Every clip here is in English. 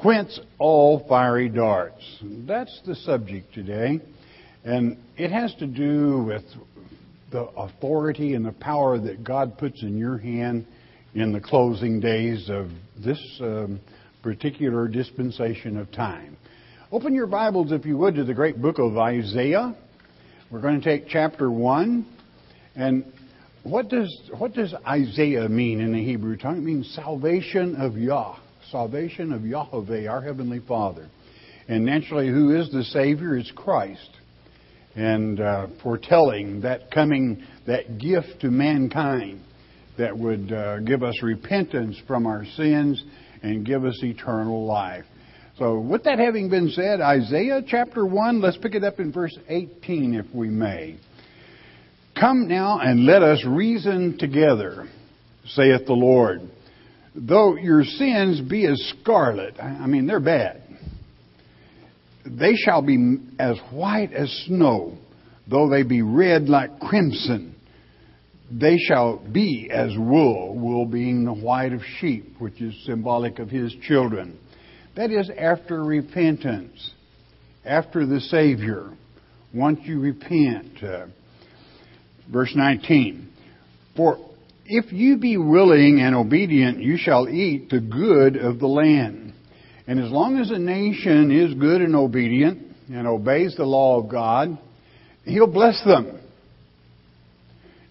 quench all fiery darts. That's the subject today. And it has to do with the authority and the power that God puts in your hand in the closing days of this um, particular dispensation of time. Open your Bibles, if you would, to the great book of Isaiah. We're going to take chapter 1. And what does, what does Isaiah mean in the Hebrew tongue? It means salvation of Yah, salvation of Yahweh, our Heavenly Father. And naturally, who is the Savior is Christ. And uh, foretelling that coming, that gift to mankind that would uh, give us repentance from our sins and give us eternal life. So, with that having been said, Isaiah chapter 1, let's pick it up in verse 18 if we may. Come now and let us reason together, saith the Lord. Though your sins be as scarlet, I mean, they're bad, they shall be as white as snow, though they be red like crimson. They shall be as wool, wool being the white of sheep, which is symbolic of his children. That is after repentance, after the Savior. Once you repent, uh, Verse 19. For if you be willing and obedient, you shall eat the good of the land. And as long as a nation is good and obedient and obeys the law of God, He'll bless them.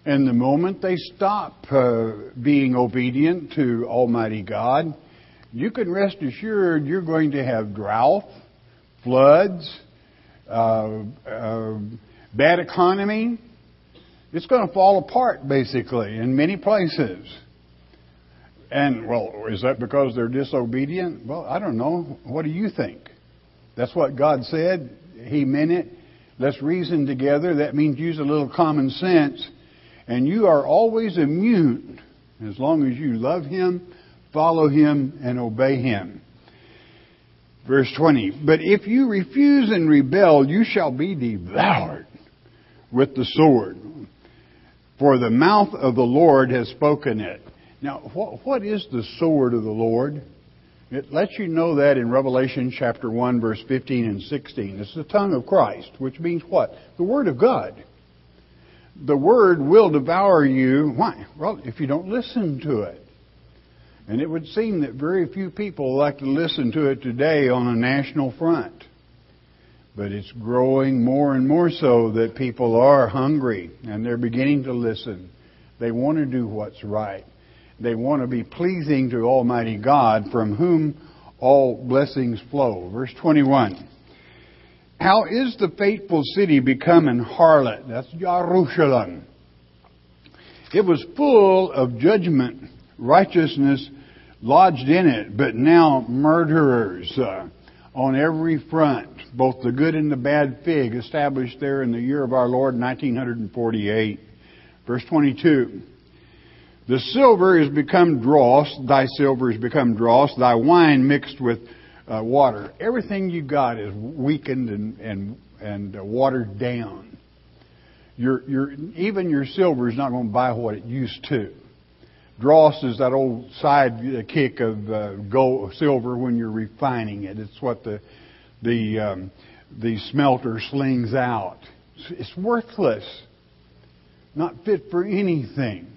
And the moment they stop uh, being obedient to Almighty God, you can rest assured you're going to have drought, floods, uh, uh, bad economy, it's going to fall apart, basically, in many places. And, well, is that because they're disobedient? Well, I don't know. What do you think? That's what God said. He meant it. Let's reason together. That means use a little common sense. And you are always immune as long as you love Him, follow Him, and obey Him. Verse 20. But if you refuse and rebel, you shall be devoured with the sword. For the mouth of the Lord has spoken it. Now, what, what is the sword of the Lord? It lets you know that in Revelation chapter 1, verse 15 and 16. It's the tongue of Christ, which means what? The Word of God. The Word will devour you. Why? Well, if you don't listen to it. And it would seem that very few people like to listen to it today on a national front. But it's growing more and more so that people are hungry and they're beginning to listen. They want to do what's right. They want to be pleasing to Almighty God from whom all blessings flow. Verse 21. How is the faithful city become an harlot? That's Jerusalem. It was full of judgment, righteousness lodged in it, but now murderers. Uh, on every front, both the good and the bad fig, established there in the year of our Lord 1948. Verse 22. The silver is become dross, thy silver is become dross, thy wine mixed with uh, water. Everything you got is weakened and, and, and uh, watered down. Your, your, even your silver is not going to buy what it used to. Dross is that old side kick of uh, gold, silver when you're refining it. It's what the the um, the smelter slings out. It's worthless, not fit for anything.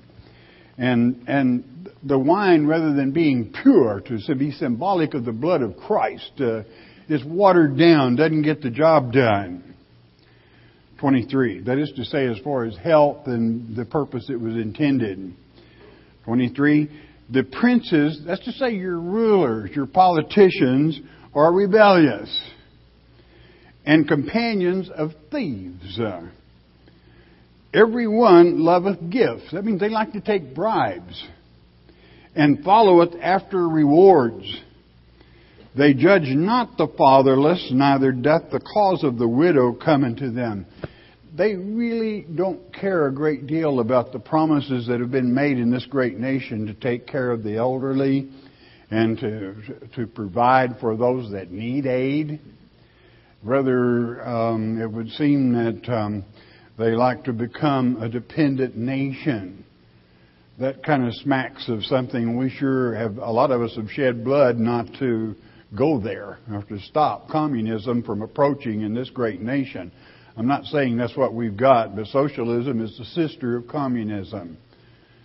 And and the wine, rather than being pure to be symbolic of the blood of Christ, uh, is watered down, doesn't get the job done. 23. That is to say, as far as health and the purpose it was intended. 23. The princes, that's to say your rulers, your politicians, are rebellious and companions of thieves. Every one loveth gifts. That means they like to take bribes and followeth after rewards. They judge not the fatherless, neither doth the cause of the widow come unto them they really don't care a great deal about the promises that have been made in this great nation to take care of the elderly and to to provide for those that need aid. Rather, um, it would seem that um, they like to become a dependent nation. That kind of smacks of something we sure have. A lot of us have shed blood not to go there, or to stop communism from approaching in this great nation. I'm not saying that's what we've got, but socialism is the sister of communism.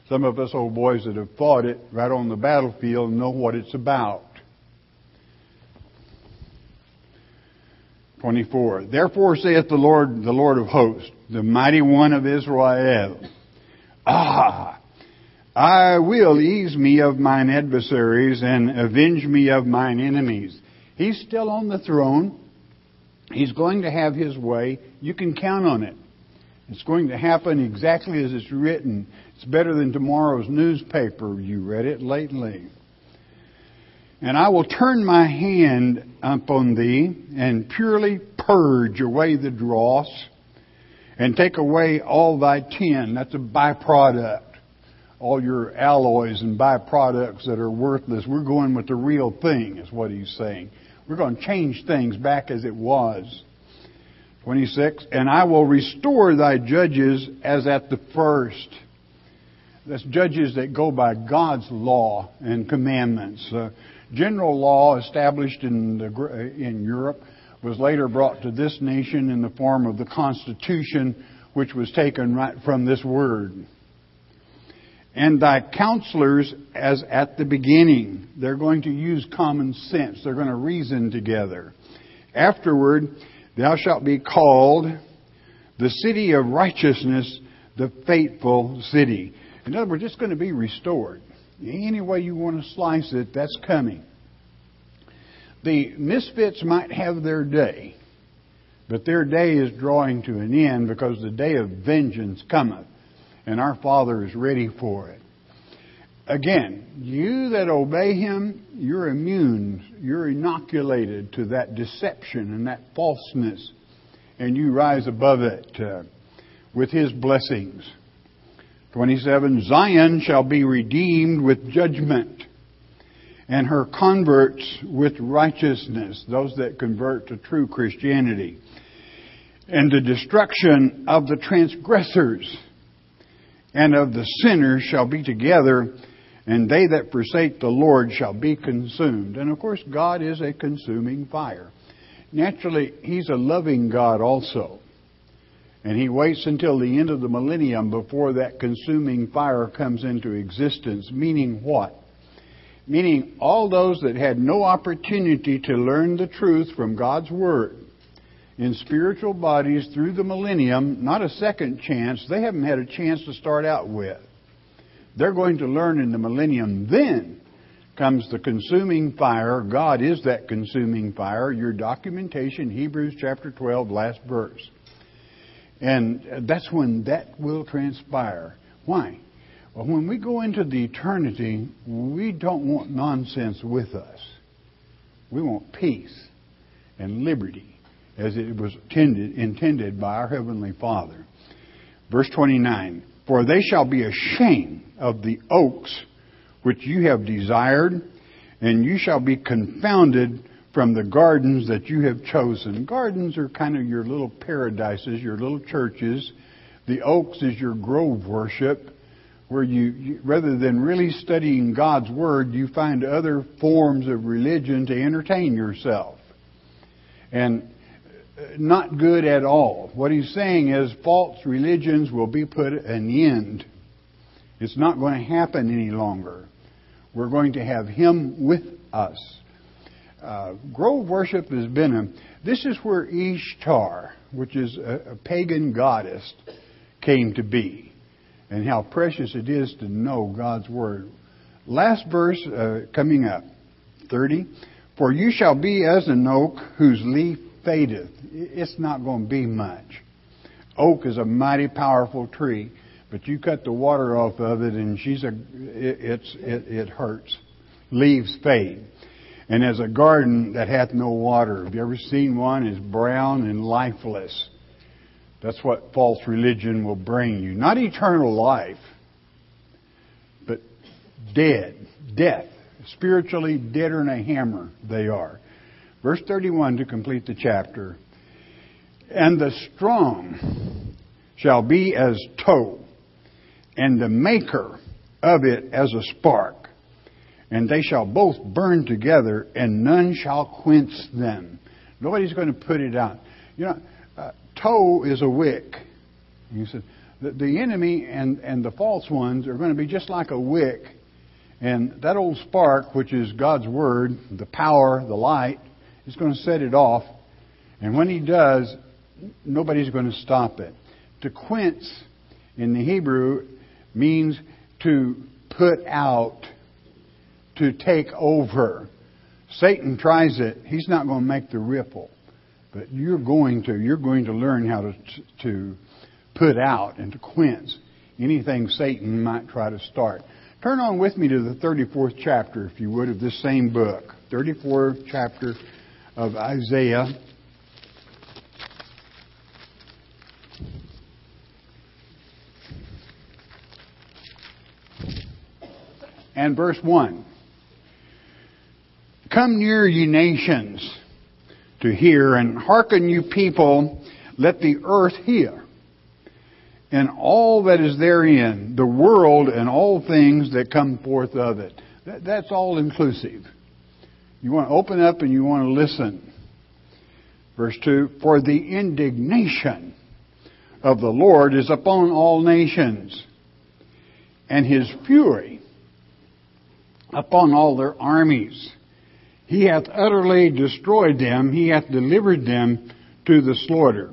Some of us old boys that have fought it right on the battlefield know what it's about. 24. Therefore saith the Lord, the Lord of hosts, the mighty one of Israel, Ah, I will ease me of mine adversaries and avenge me of mine enemies. He's still on the throne. He's going to have his way. You can count on it. It's going to happen exactly as it's written. It's better than tomorrow's newspaper. You read it lately. And I will turn my hand upon thee and purely purge away the dross and take away all thy tin. That's a byproduct. All your alloys and byproducts that are worthless. We're going with the real thing, is what he's saying. We're going to change things back as it was. 26. And I will restore thy judges as at the first. That's judges that go by God's law and commandments. Uh, general law established in, the, in Europe was later brought to this nation in the form of the Constitution, which was taken right from this word. And thy counselors as at the beginning. They're going to use common sense. They're going to reason together. Afterward, thou shalt be called the city of righteousness, the faithful city. In other words, it's going to be restored. Any way you want to slice it, that's coming. The misfits might have their day, but their day is drawing to an end because the day of vengeance cometh, and our Father is ready for it. Again, you that obey Him, you're immune, you're inoculated to that deception and that falseness, and you rise above it uh, with His blessings. 27 Zion shall be redeemed with judgment, and her converts with righteousness, those that convert to true Christianity. And the destruction of the transgressors and of the sinners shall be together, and they that forsake the Lord shall be consumed. And of course, God is a consuming fire. Naturally, He's a loving God also. And he waits until the end of the millennium before that consuming fire comes into existence. Meaning what? Meaning all those that had no opportunity to learn the truth from God's Word in spiritual bodies through the millennium, not a second chance, they haven't had a chance to start out with. They're going to learn in the millennium. Then comes the consuming fire. God is that consuming fire. Your documentation, Hebrews chapter 12, last verse. And that's when that will transpire. Why? Well, when we go into the eternity, we don't want nonsense with us. We want peace and liberty as it was intended, intended by our Heavenly Father. Verse 29 For they shall be ashamed of the oaks which you have desired, and you shall be confounded from the gardens that you have chosen. Gardens are kind of your little paradises, your little churches. The oaks is your grove worship, where you, you, rather than really studying God's Word, you find other forms of religion to entertain yourself. And not good at all. What he's saying is false religions will be put an end. It's not going to happen any longer. We're going to have Him with us uh, grove worship has been a. This is where Ishtar, which is a, a pagan goddess, came to be, and how precious it is to know God's word. Last verse uh, coming up, thirty. For you shall be as an oak whose leaf fadeth. It's not going to be much. Oak is a mighty powerful tree, but you cut the water off of it, and she's a. It, it's it, it hurts. Leaves fade and as a garden that hath no water. Have you ever seen one? Is brown and lifeless. That's what false religion will bring you. Not eternal life, but dead, death. Spiritually deader than a hammer, they are. Verse 31 to complete the chapter. And the strong shall be as tow, and the maker of it as a spark and they shall both burn together, and none shall quench them. Nobody's going to put it out. You know, uh, tow is a wick. You said the, the enemy and, and the false ones are going to be just like a wick, and that old spark, which is God's word, the power, the light, is going to set it off. And when he does, nobody's going to stop it. To quench in the Hebrew means to put out, to take over. Satan tries it. He's not going to make the ripple. But you're going to. You're going to learn how to, to put out and to quench anything Satan might try to start. Turn on with me to the 34th chapter, if you would, of this same book. 34th chapter of Isaiah. And verse 1. Come near, ye nations, to hear, and hearken, you people, let the earth hear and all that is therein, the world and all things that come forth of it. That, that's all inclusive. You want to open up and you want to listen. Verse 2 For the indignation of the Lord is upon all nations, and his fury upon all their armies. He hath utterly destroyed them, he hath delivered them to the slaughter.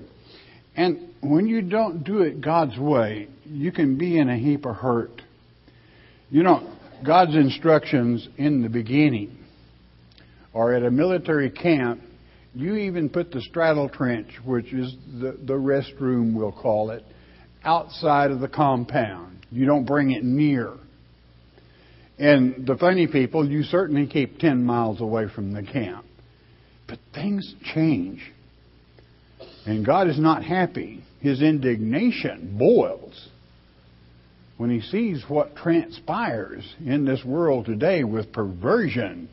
And when you don't do it God's way, you can be in a heap of hurt. You know, God's instructions in the beginning or at a military camp, you even put the straddle trench, which is the, the restroom, we'll call it, outside of the compound. You don't bring it near. And the funny people, you certainly keep 10 miles away from the camp. But things change. And God is not happy his indignation boils when he sees what transpires in this world today with perversion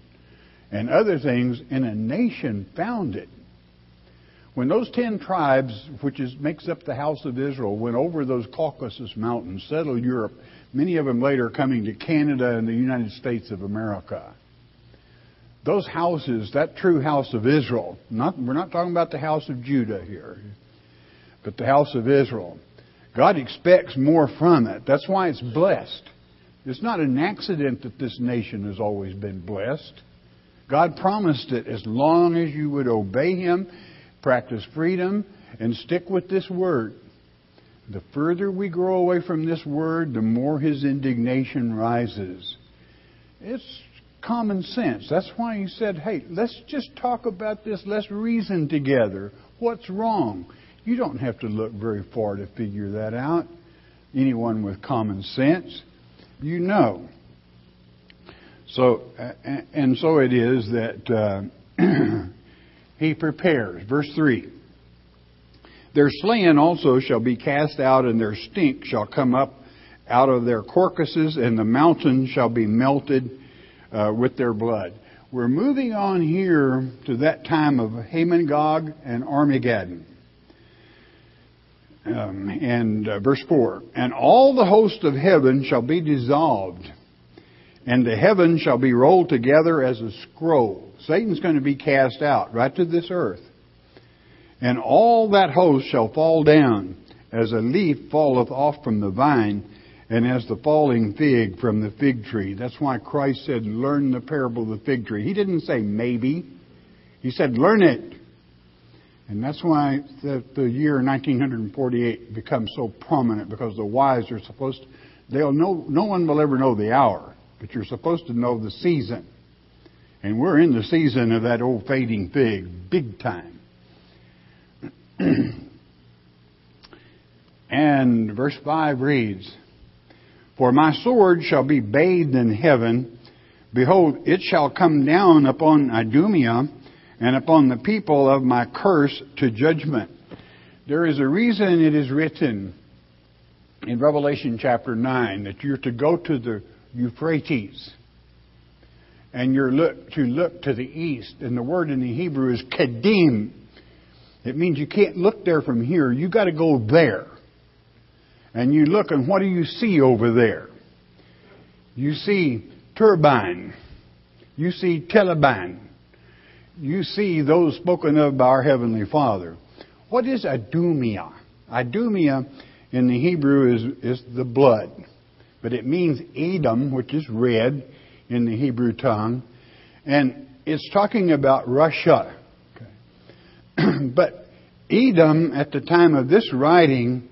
and other things in a nation founded. When those ten tribes, which is, makes up the house of Israel, went over those Caucasus Mountains, settled Europe, many of them later coming to Canada and the United States of America. Those houses, that true house of Israel, not, we're not talking about the house of Judah here but the house of Israel. God expects more from it. That's why it's blessed. It's not an accident that this nation has always been blessed. God promised it as long as you would obey Him, practice freedom, and stick with this word. The further we grow away from this word, the more His indignation rises. It's common sense. That's why He said, hey, let's just talk about this. Let's reason together. What's wrong? You don't have to look very far to figure that out. Anyone with common sense, you know. So, and so it is that uh, he prepares. Verse 3 Their slain also shall be cast out, and their stink shall come up out of their carcasses, and the mountains shall be melted uh, with their blood. We're moving on here to that time of Hamon and Armageddon um, and uh, verse 4 And all the host of heaven shall be dissolved, and the heaven shall be rolled together as a scroll. Satan's going to be cast out right to this earth. And all that host shall fall down, as a leaf falleth off from the vine, and as the falling fig from the fig tree. That's why Christ said, Learn the parable of the fig tree. He didn't say maybe, He said, Learn it. And that's why the, the year 1948 becomes so prominent because the wise are supposed to, they'll know, no one will ever know the hour, but you're supposed to know the season. And we're in the season of that old fading fig, big time. and verse 5 reads, For my sword shall be bathed in heaven. Behold, it shall come down upon Idumea and upon the people of my curse to judgment. There is a reason it is written in Revelation chapter 9 that you're to go to the Euphrates and you're look, to look to the east. And the word in the Hebrew is kadim. It means you can't look there from here. You got to go there. And you look and what do you see over there? You see turbine You see Taliban. You see those spoken of by our Heavenly Father. What is Idumea? Idumea in the Hebrew is, is the blood. But it means Edom, which is red in the Hebrew tongue. And it's talking about Russia. Okay. but Edom, at the time of this writing,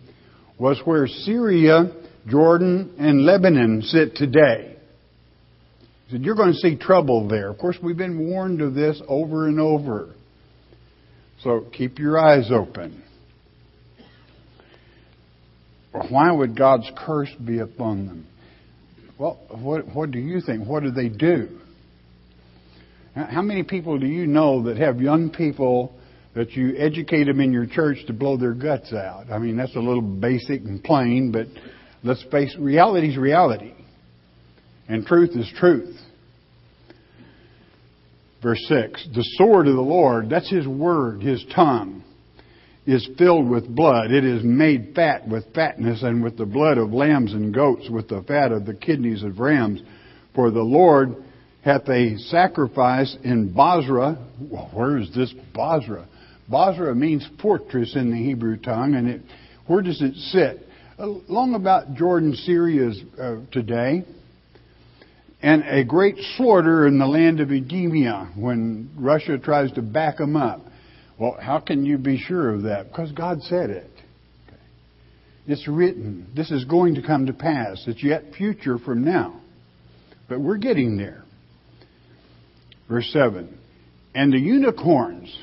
was where Syria, Jordan, and Lebanon sit today. He said, You're going to see trouble there. Of course, we've been warned of this over and over. So keep your eyes open. Why would God's curse be upon them? Well, what, what do you think? What do they do? How many people do you know that have young people that you educate them in your church to blow their guts out? I mean, that's a little basic and plain, but let's face reality is reality. And truth is truth. Verse 6 The sword of the Lord, that's His word, His tongue, is filled with blood. It is made fat with fatness and with the blood of lambs and goats, with the fat of the kidneys of rams. For the Lord hath a sacrifice in Bozrah. Well, where is this Bozrah? Bozrah means fortress in the Hebrew tongue, and it, where does it sit? Along about Jordan, Syria uh, today, and a great slaughter in the land of Idumea when Russia tries to back them up. Well, how can you be sure of that? Because God said it. It's written. This is going to come to pass. It's yet future from now. But we're getting there. Verse 7 And the unicorns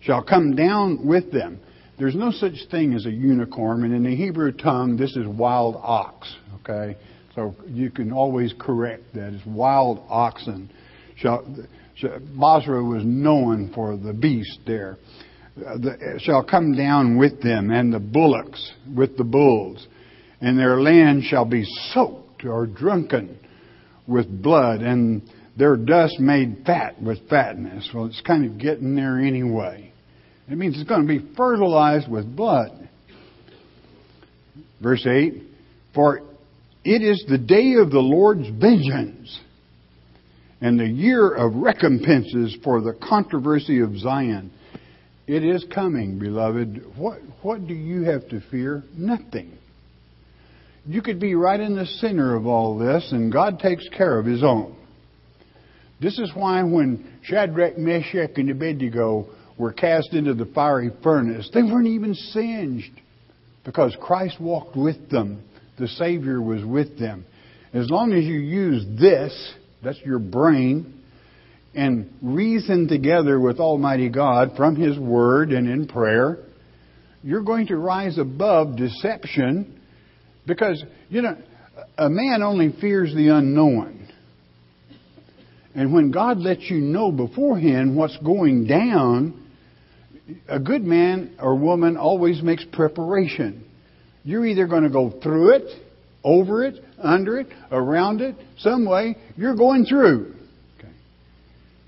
shall come down with them. There's no such thing as a unicorn, and in the Hebrew tongue, this is wild ox. Okay? So you can always correct that. It's wild oxen. Shall, Bozrah was known for the beast there. Uh, the, shall come down with them, and the bullocks with the bulls, and their land shall be soaked or drunken with blood, and their dust made fat with fatness. Well, it's kind of getting there anyway. It means it's going to be fertilized with blood. Verse 8 For it is the day of the Lord's vengeance and the year of recompenses for the controversy of Zion. It is coming, beloved. What, what do you have to fear? Nothing. You could be right in the center of all this, and God takes care of His own. This is why when Shadrach, Meshach, and Abednego were cast into the fiery furnace, they weren't even singed because Christ walked with them. The Savior was with them. As long as you use this, that's your brain, and reason together with Almighty God from His Word and in prayer, you're going to rise above deception because, you know, a man only fears the unknown. And when God lets you know beforehand what's going down, a good man or woman always makes preparation. You're either going to go through it, over it, under it, around it, some way. You're going through. Okay.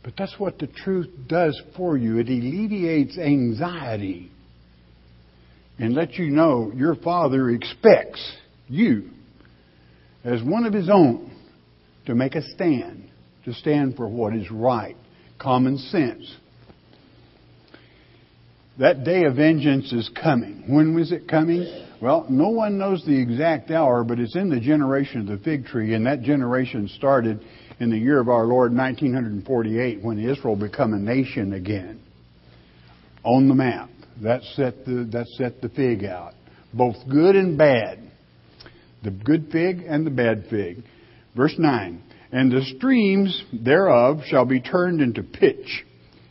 But that's what the truth does for you. It alleviates anxiety and lets you know your Father expects you, as one of His own, to make a stand to stand for what is right, common sense. That day of vengeance is coming. When was it coming? Well, no one knows the exact hour, but it's in the generation of the fig tree, and that generation started in the year of our Lord 1948 when Israel became a nation again. On the map. That set the, that set the fig out. Both good and bad. The good fig and the bad fig. Verse 9 and the streams thereof shall be turned into pitch,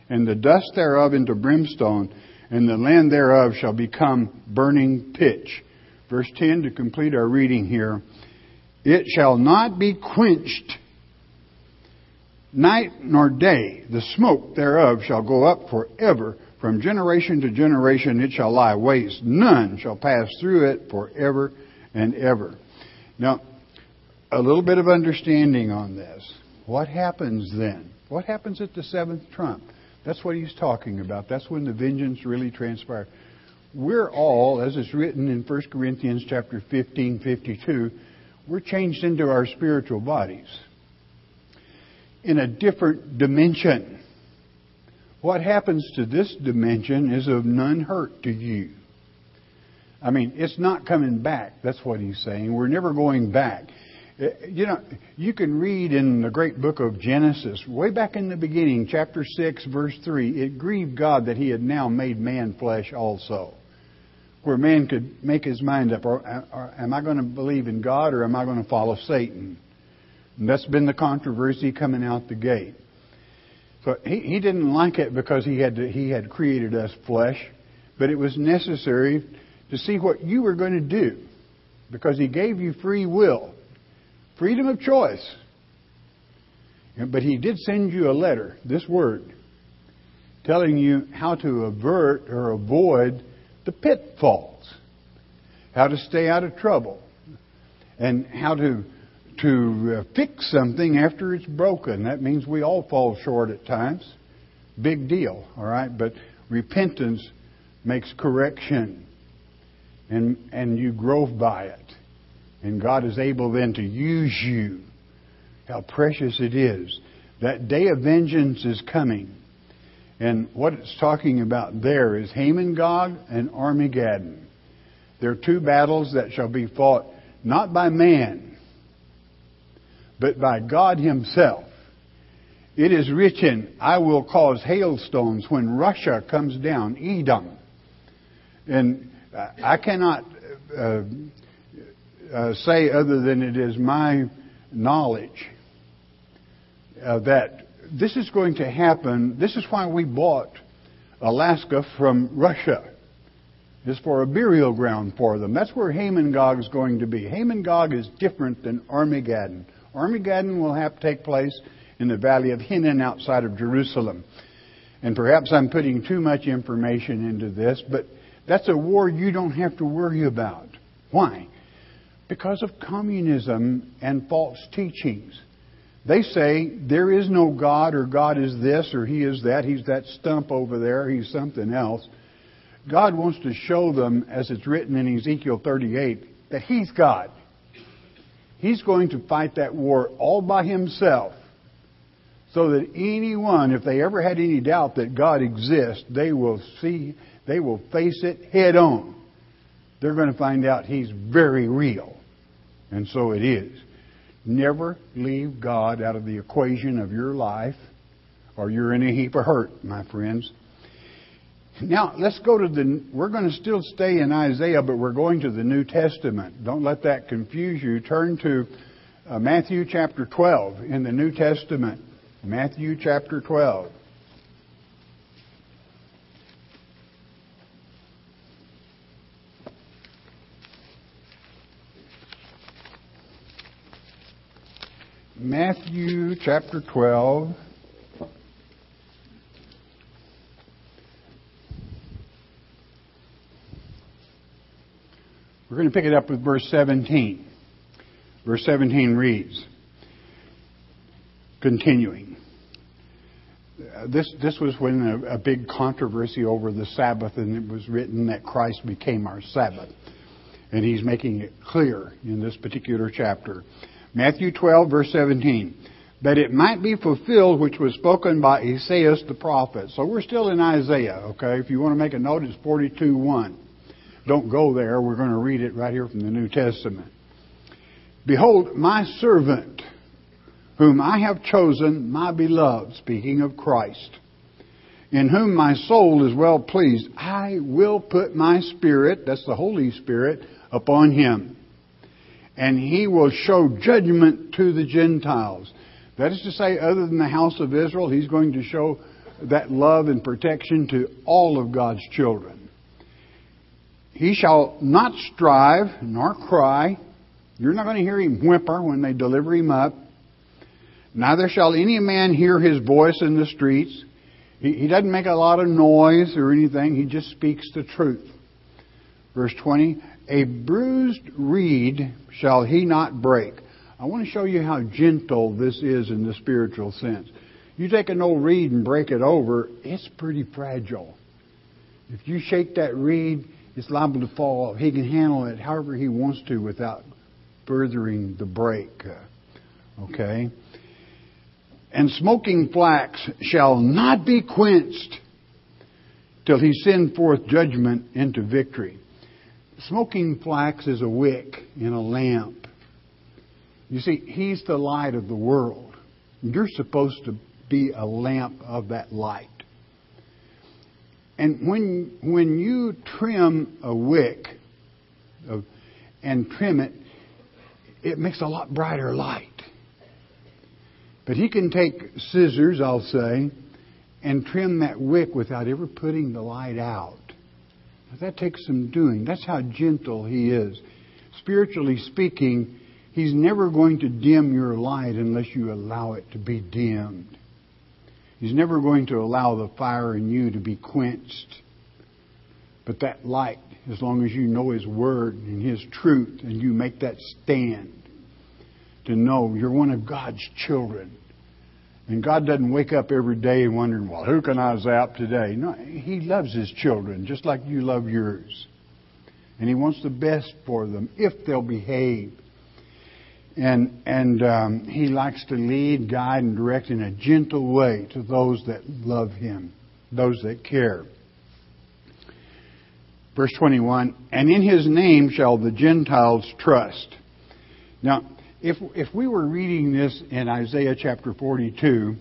and the dust thereof into brimstone, and the land thereof shall become burning pitch. Verse 10 to complete our reading here. It shall not be quenched night nor day. The smoke thereof shall go up forever. From generation to generation it shall lie waste. None shall pass through it forever and ever. Now, a little bit of understanding on this. What happens then? What happens at the seventh trump? That's what he's talking about. That's when the vengeance really transpires. We're all, as is written in 1 Corinthians chapter 15, 52, we're changed into our spiritual bodies. in a different dimension. What happens to this dimension is of none hurt to you. I mean, it's not coming back. That's what he's saying. We're never going back. Uh, you know, you can read in the great book of Genesis, way back in the beginning, chapter 6, verse 3, it grieved God that he had now made man flesh also. Where man could make his mind up, or, or am I going to believe in God or am I going to follow Satan? And that's been the controversy coming out the gate. So he, he didn't like it because he had to, he had created us flesh, but it was necessary to see what you were going to do because He gave you free will, freedom of choice. But He did send you a letter, this word, telling you how to avert or avoid the pitfalls, how to stay out of trouble, and how to to uh, fix something after it's broken. That means we all fall short at times. Big deal, all right? But repentance makes correction and, and you grow by it. And God is able then to use you. How precious it is. That day of vengeance is coming. And what it's talking about there is Hamon-Gog and Armageddon. There are two battles that shall be fought not by man, but by God Himself. It is written, I will cause hailstones when Russia comes down, Edom. And I cannot uh, uh, say other than it is my knowledge uh, that this is going to happen. This is why we bought Alaska from Russia. Is for a burial ground for them. That's where Hamon-Gog is going to be. Hamon-Gog is different than Armageddon. Armageddon will have to take place in the valley of Hinnom outside of Jerusalem. And perhaps I'm putting too much information into this, but that's a war you don't have to worry about. Why? Because of communism and false teachings. They say there is no God or God is this or He is that. He's that stump over there. He's something else. God wants to show them, as it's written in Ezekiel 38, that He's God. He's going to fight that war all by Himself so that anyone, if they ever had any doubt that God exists, they will see they will face it head on. They're going to find out He's very real. And so it is. Never leave God out of the equation of your life, or you're in a heap of hurt, my friends. Now, let's go to the. We're going to still stay in Isaiah, but we're going to the New Testament. Don't let that confuse you. Turn to uh, Matthew chapter 12 in the New Testament. Matthew chapter 12. Matthew chapter 12. We're going to pick it up with verse 17. Verse 17 reads, continuing. This, this was when a, a big controversy over the Sabbath, and it was written that Christ became our Sabbath. And he's making it clear in this particular chapter. Matthew 12, verse 17. That it might be fulfilled which was spoken by Isaiah the prophet. So we're still in Isaiah, okay? If you want to make a note, it's 42 1. Don't go there. We're going to read it right here from the New Testament. Behold, my servant, whom I have chosen, my beloved, speaking of Christ, in whom my soul is well pleased, I will put my spirit, that's the Holy Spirit, upon him and he will show judgment to the Gentiles. That is to say, other than the house of Israel, he's going to show that love and protection to all of God's children. He shall not strive nor cry. You're not going to hear him whimper when they deliver him up. Neither shall any man hear his voice in the streets. He, he doesn't make a lot of noise or anything. He just speaks the truth. Verse 20, a bruised reed shall he not break. I want to show you how gentle this is in the spiritual sense. You take an old reed and break it over, it's pretty fragile. If you shake that reed, it's liable to fall off. He can handle it however he wants to without furthering the break. Uh, okay? And smoking flax shall not be quenched till he send forth judgment into victory. Smoking flax is a wick in a lamp. You see, he's the light of the world. You're supposed to be a lamp of that light. And when, when you trim a wick of, and trim it, it makes a lot brighter light. But he can take scissors, I'll say, and trim that wick without ever putting the light out. That takes some doing. That's how gentle he is. Spiritually speaking, he's never going to dim your light unless you allow it to be dimmed. He's never going to allow the fire in you to be quenched. But that light, as long as you know His Word and His truth, and you make that stand to know you're one of God's children. And God doesn't wake up every day wondering, well, who can I zap today? No, He loves His children just like you love yours. And He wants the best for them if they'll behave. And, and um, He likes to lead, guide, and direct in a gentle way to those that love Him, those that care. Verse 21 And in His name shall the Gentiles trust. Now, if, if we were reading this in Isaiah chapter 42,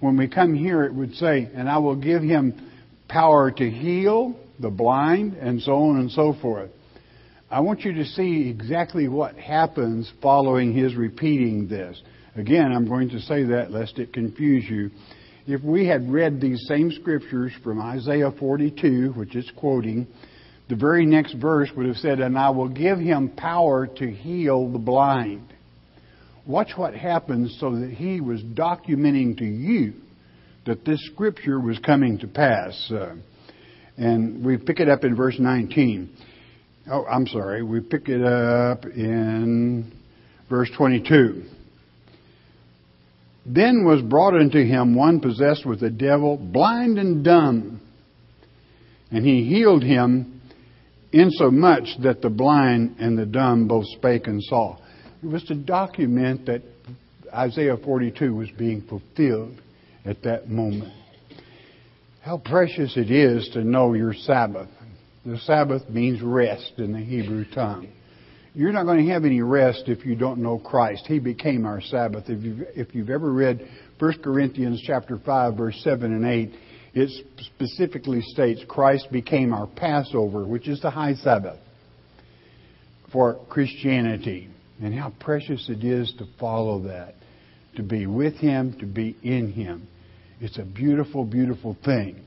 when we come here, it would say, And I will give him power to heal the blind, and so on and so forth. I want you to see exactly what happens following his repeating this. Again, I'm going to say that lest it confuse you. If we had read these same scriptures from Isaiah 42, which it's quoting, the very next verse would have said, And I will give him power to heal the blind. Watch what happens so that he was documenting to you that this scripture was coming to pass. Uh, and we pick it up in verse 19. Oh, I'm sorry. We pick it up in verse 22. Then was brought unto him one possessed with a devil, blind and dumb. And he healed him insomuch that the blind and the dumb both spake and saw. It was to document that Isaiah 42 was being fulfilled at that moment. How precious it is to know your Sabbath. The Sabbath means rest in the Hebrew tongue. You're not going to have any rest if you don't know Christ. He became our Sabbath. If you've, if you've ever read 1 Corinthians chapter 5 verse 7 and 8, it specifically states Christ became our Passover, which is the high Sabbath for Christianity. And how precious it is to follow that, to be with Him, to be in Him. It's a beautiful, beautiful thing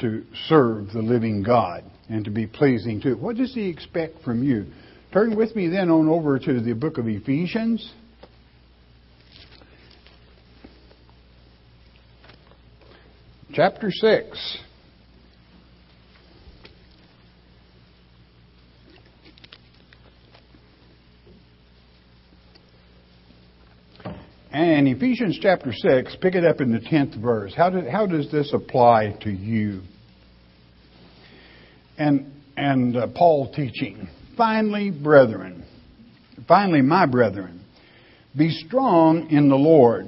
to serve the living God and to be pleasing to. Him. What does He expect from you? Turn with me then on over to the book of Ephesians. Chapter 6. And Ephesians chapter 6, pick it up in the 10th verse. How, do, how does this apply to you? And, and uh, Paul teaching, finally, brethren, finally, my brethren, be strong in the Lord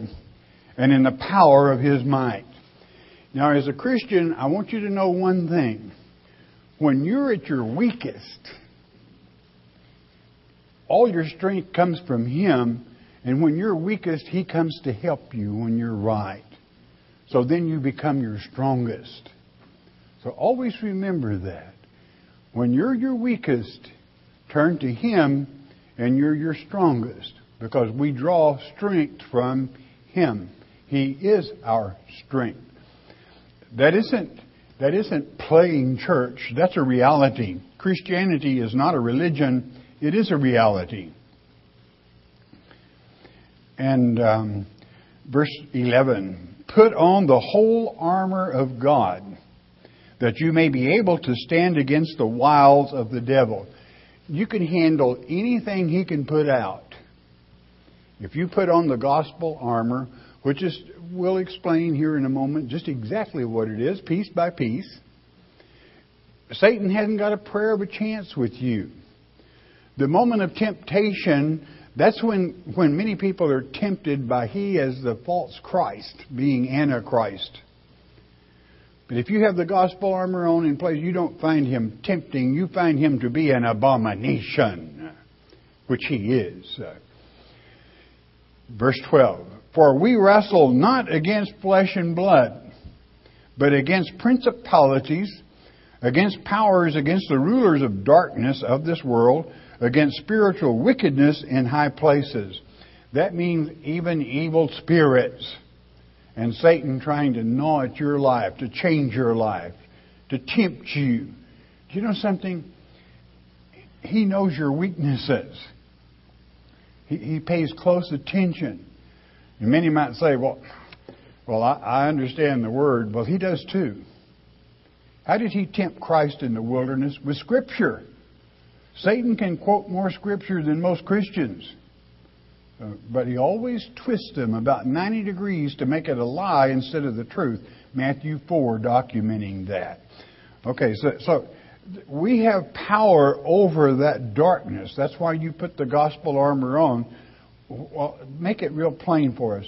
and in the power of his might. Now, as a Christian, I want you to know one thing. When you're at your weakest, all your strength comes from him and when you're weakest, He comes to help you when you're right. So then you become your strongest. So always remember that. When you're your weakest, turn to Him and you're your strongest because we draw strength from Him. He is our strength. That isn't, that isn't playing church. That's a reality. Christianity is not a religion. It is a reality. And um, verse 11 Put on the whole armor of God, that you may be able to stand against the wiles of the devil. You can handle anything he can put out. If you put on the gospel armor, which is, we'll explain here in a moment just exactly what it is, piece by piece. Satan hasn't got a prayer of a chance with you. The moment of temptation That's when, when many people are tempted by he as the false Christ, being Antichrist. But if you have the gospel armor on in place, you don't find him tempting. You find him to be an abomination, which he is. Verse 12 For we wrestle not against flesh and blood, but against principalities, against powers, against the rulers of darkness of this world, against spiritual wickedness in high places. That means even evil spirits and Satan trying to gnaw at your life, to change your life, to tempt you. Do you know something? He knows your weaknesses. He, he pays close attention. And many might say, well, well, I, I understand the word. Well, he does too. How did he tempt Christ in the wilderness? With Scripture. Satan can quote more Scripture than most Christians. Uh, but he always twists them about 90 degrees to make it a lie instead of the truth. Matthew 4 documenting that. Okay, so, so we have power over that darkness. That's why you put the gospel armor on. Well, make it real plain for us.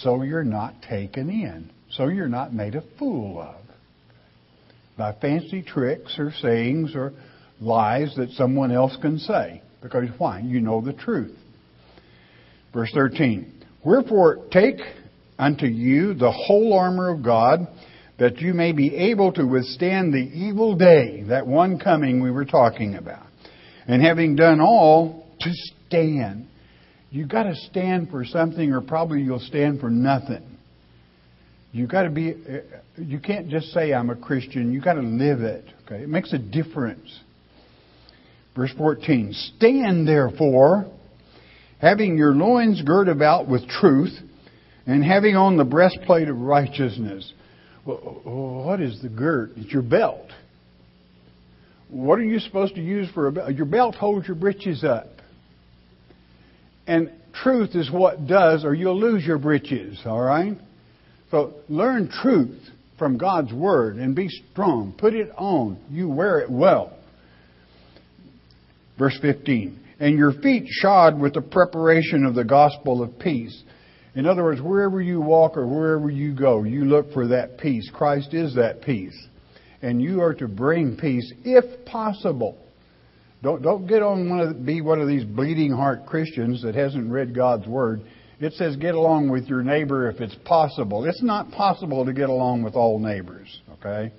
So you're not taken in. So you're not made a fool of by fancy tricks or sayings or lies that someone else can say. Because why? You know the truth. Verse 13. Wherefore take unto you the whole armor of God, that you may be able to withstand the evil day, that one coming we were talking about. And having done all, to stand. You've got to stand for something, or probably you'll stand for nothing. You've got to be, uh, you can't just say, I'm a Christian. You've got to live it. Okay? It makes a difference. Verse 14 Stand therefore having your loins girt about with truth, and having on the breastplate of righteousness. What is the girt? It's your belt. What are you supposed to use for a belt? Your belt holds your breeches up. And truth is what does, or you'll lose your breeches, all right? So learn truth from God's Word and be strong. Put it on. You wear it well. Verse 15 and your feet shod with the preparation of the gospel of peace. In other words, wherever you walk or wherever you go, you look for that peace. Christ is that peace. And you are to bring peace if possible. Don't, don't get on one of, be one of these bleeding heart Christians that hasn't read God's Word. It says get along with your neighbor if it's possible. It's not possible to get along with all neighbors, okay?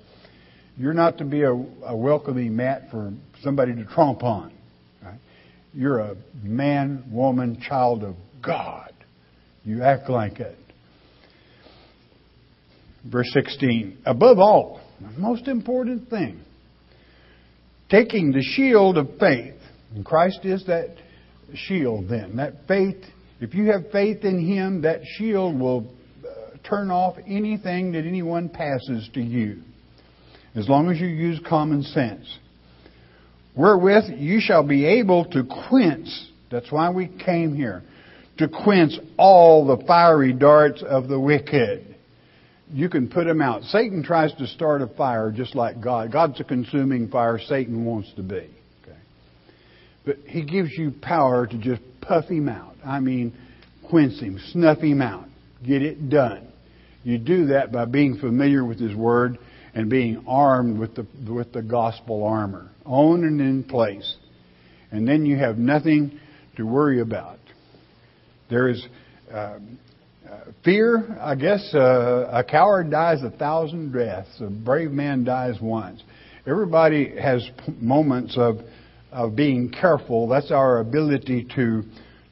You're not to be a, a welcoming mat for somebody to tromp on. You're a man, woman, child of God. You act like it. Verse 16. Above all, the most important thing, taking the shield of faith. And Christ is that shield then. That faith, if you have faith in Him, that shield will uh, turn off anything that anyone passes to you. As long as you use common sense wherewith you shall be able to quench, that's why we came here, to quench all the fiery darts of the wicked. You can put them out. Satan tries to start a fire just like God. God's a consuming fire. Satan wants to be. Okay? But he gives you power to just puff him out. I mean, quench him, snuff him out, get it done. You do that by being familiar with his word and being armed with the, with the gospel armor, on and in place. And then you have nothing to worry about. There is uh, uh, fear, I guess, uh, a coward dies a thousand deaths, a brave man dies once. Everybody has moments of, of being careful. That's our ability to,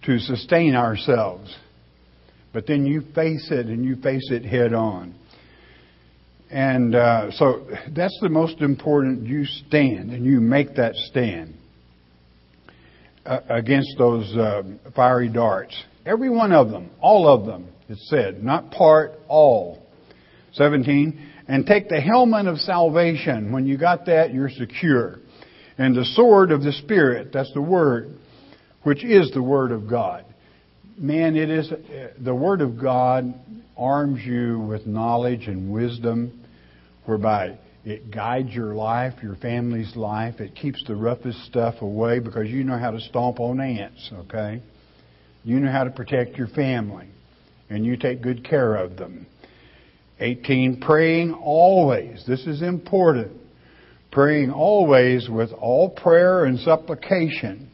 to sustain ourselves. But then you face it and you face it head on. And uh, so that's the most important. You stand and you make that stand uh, against those uh, fiery darts. Every one of them, all of them, it said, not part, all. 17. And take the helmet of salvation. When you got that, you're secure. And the sword of the Spirit, that's the Word, which is the Word of God. Man, it is, uh, the Word of God arms you with knowledge and wisdom, whereby it guides your life, your family's life. It keeps the roughest stuff away because you know how to stomp on ants, okay? You know how to protect your family, and you take good care of them. 18. Praying always. This is important. Praying always with all prayer and supplication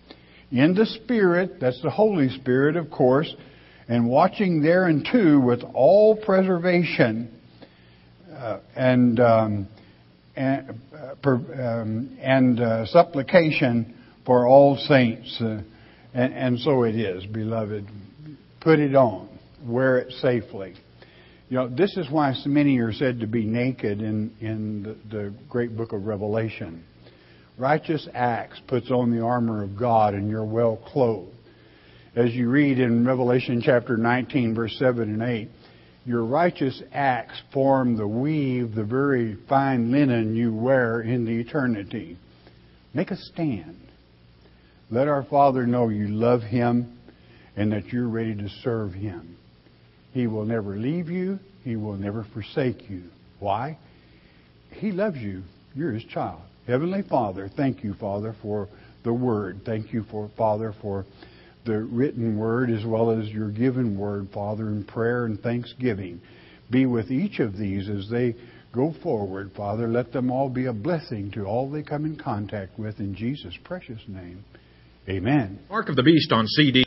in the Spirit, that's the Holy Spirit, of course, and watching thereunto with all preservation uh, and um, and, uh, per, um, and uh, supplication for all saints. Uh, and, and so it is, beloved. Put it on. Wear it safely. You know, this is why so many are said to be naked in, in the, the great book of Revelation. Righteous acts puts on the armor of God and you're well clothed. As you read in Revelation chapter 19, verse 7 and 8, your righteous acts form the weave, the very fine linen you wear in the eternity. Make a stand. Let our Father know you love Him and that you're ready to serve Him. He will never leave you. He will never forsake you. Why? He loves you. You're His child. Heavenly Father, thank you, Father, for the Word. Thank you, for Father, for the written Word as well as your given Word, Father, in prayer and thanksgiving. Be with each of these as they go forward, Father. Let them all be a blessing to all they come in contact with in Jesus' precious name. Amen. Mark of the Beast on CD.